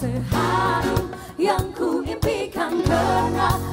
seharum yang ku impikan pernah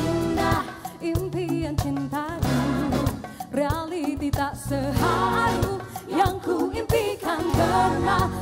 indah impian cintaku. Realiti tak seharu yang ku impikan pernah.